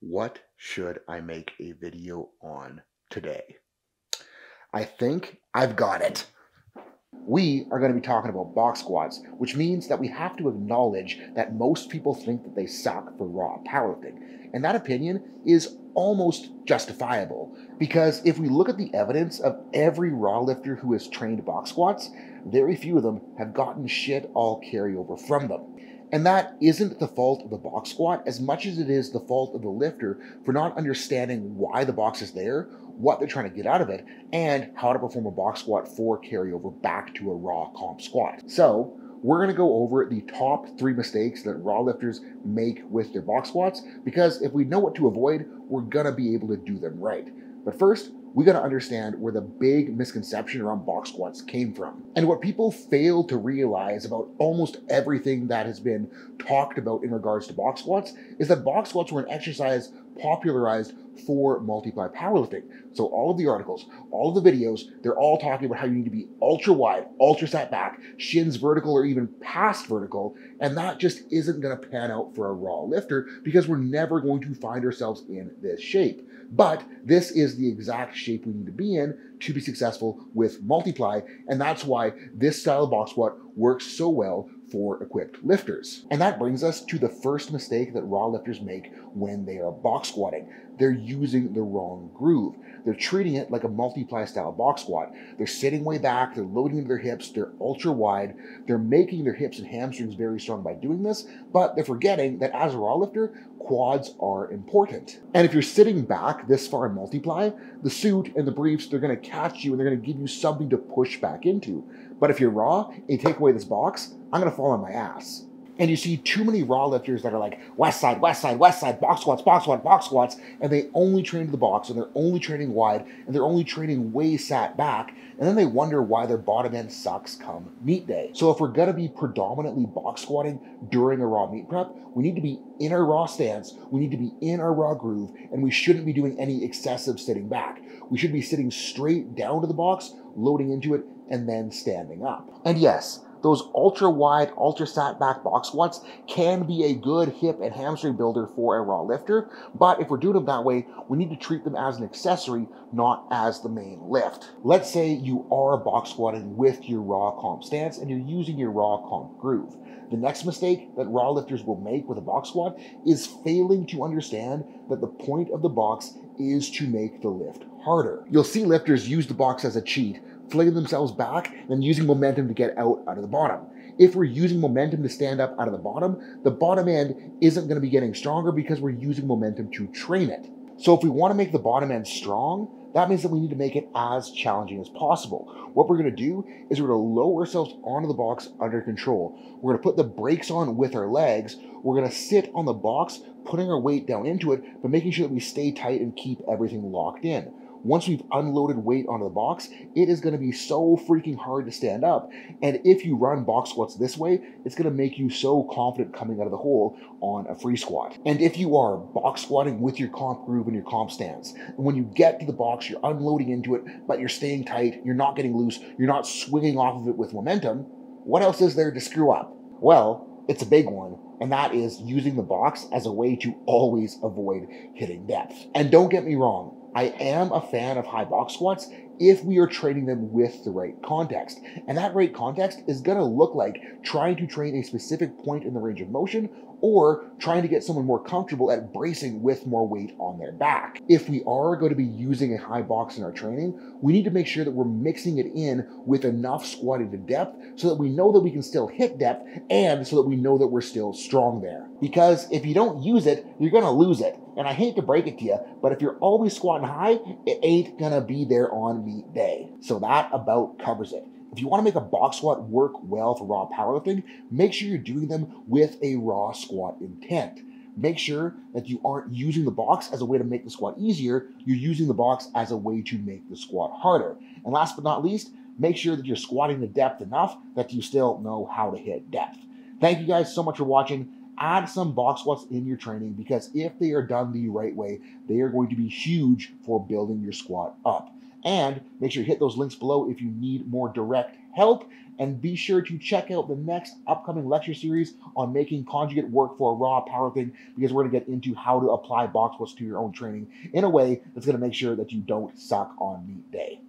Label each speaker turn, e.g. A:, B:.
A: what should I make a video on today? I think I've got it. We are going to be talking about box squats, which means that we have to acknowledge that most people think that they suck for raw powerlifting. And that opinion is almost justifiable because if we look at the evidence of every raw lifter who has trained box squats, very few of them have gotten shit all carryover from them. And that isn't the fault of the box squat as much as it is the fault of the lifter for not understanding why the box is there, what they're trying to get out of it, and how to perform a box squat for carryover back to a raw comp squat. So, we're going to go over the top three mistakes that raw lifters make with their box squats because if we know what to avoid, we're going to be able to do them right. But first, we got to understand where the big misconception around box squats came from. And what people fail to realize about almost everything that has been talked about in regards to box squats is that box squats were an exercise popularized for multiply powerlifting. So all of the articles, all of the videos, they're all talking about how you need to be ultra wide, ultra set back, shins vertical or even past vertical, and that just isn't going to pan out for a raw lifter because we're never going to find ourselves in this shape. But this is the exact shape we need to be in to be successful with multiply, and that's why this style of box squat works so well for equipped lifters. And that brings us to the first mistake that raw lifters make when they are box squatting. They're using the wrong groove. They're treating it like a multiply style box squat. They're sitting way back, they're loading into their hips, they're ultra wide, they're making their hips and hamstrings very strong by doing this, but they're forgetting that as a raw lifter, quads are important. And if you're sitting back this far in multiply, the suit and the briefs, they're gonna catch you and they're gonna give you something to push back into. But if you're raw and you take away this box, I'm gonna fall on my ass. And you see too many raw lifters that are like Westside, west side, Westside, box squats, box squat, box squats, and they only train to the box and they're only training wide and they're only training way sat back. And then they wonder why their bottom end sucks come meet day. So if we're gonna be predominantly box squatting during a raw meet prep, we need to be in our raw stance, we need to be in our raw groove, and we shouldn't be doing any excessive sitting back. We should be sitting straight down to the box, loading into it, and then standing up. And yes, those ultra wide, ultra sat back box squats can be a good hip and hamstring builder for a raw lifter. But if we're doing them that way, we need to treat them as an accessory, not as the main lift. Let's say you are box squatting with your raw comp stance and you're using your raw comp groove. The next mistake that raw lifters will make with a box squat is failing to understand that the point of the box is to make the lift harder. You'll see lifters use the box as a cheat flinging themselves back and using momentum to get out out of the bottom. If we're using momentum to stand up out of the bottom, the bottom end isn't going to be getting stronger because we're using momentum to train it. So if we want to make the bottom end strong, that means that we need to make it as challenging as possible. What we're going to do is we're going to lower ourselves onto the box under control. We're going to put the brakes on with our legs. We're going to sit on the box, putting our weight down into it, but making sure that we stay tight and keep everything locked in once we've unloaded weight onto the box, it is going to be so freaking hard to stand up. And if you run box squats this way, it's going to make you so confident coming out of the hole on a free squat. And if you are box squatting with your comp groove and your comp stance, when you get to the box, you're unloading into it, but you're staying tight, you're not getting loose, you're not swinging off of it with momentum, what else is there to screw up? Well, it's a big one, and that is using the box as a way to always avoid hitting depth. And don't get me wrong, I am a fan of high box squats if we are training them with the right context. And that right context is going to look like trying to train a specific point in the range of motion or trying to get someone more comfortable at bracing with more weight on their back. If we are going to be using a high box in our training, we need to make sure that we're mixing it in with enough squatting to depth so that we know that we can still hit depth and so that we know that we're still strong there. Because if you don't use it, you're going to lose it. And I hate to break it to you, but if you're always squatting high, it ain't going to be there on So that about covers it. If you want to make a box squat work well for raw powerlifting, make sure you're doing them with a raw squat intent. Make sure that you aren't using the box as a way to make the squat easier, you're using the box as a way to make the squat harder. And last but not least, make sure that you're squatting the depth enough that you still know how to hit depth. Thank you guys so much for watching. Add some box squats in your training because if they are done the right way, they are going to be huge for building your squat up. And make sure you hit those links below if you need more direct, help. And be sure to check out the next upcoming lecture series on making conjugate work for a raw power thing because we're going to get into how to apply box to your own training in a way that's going to make sure that you don't suck on meet day.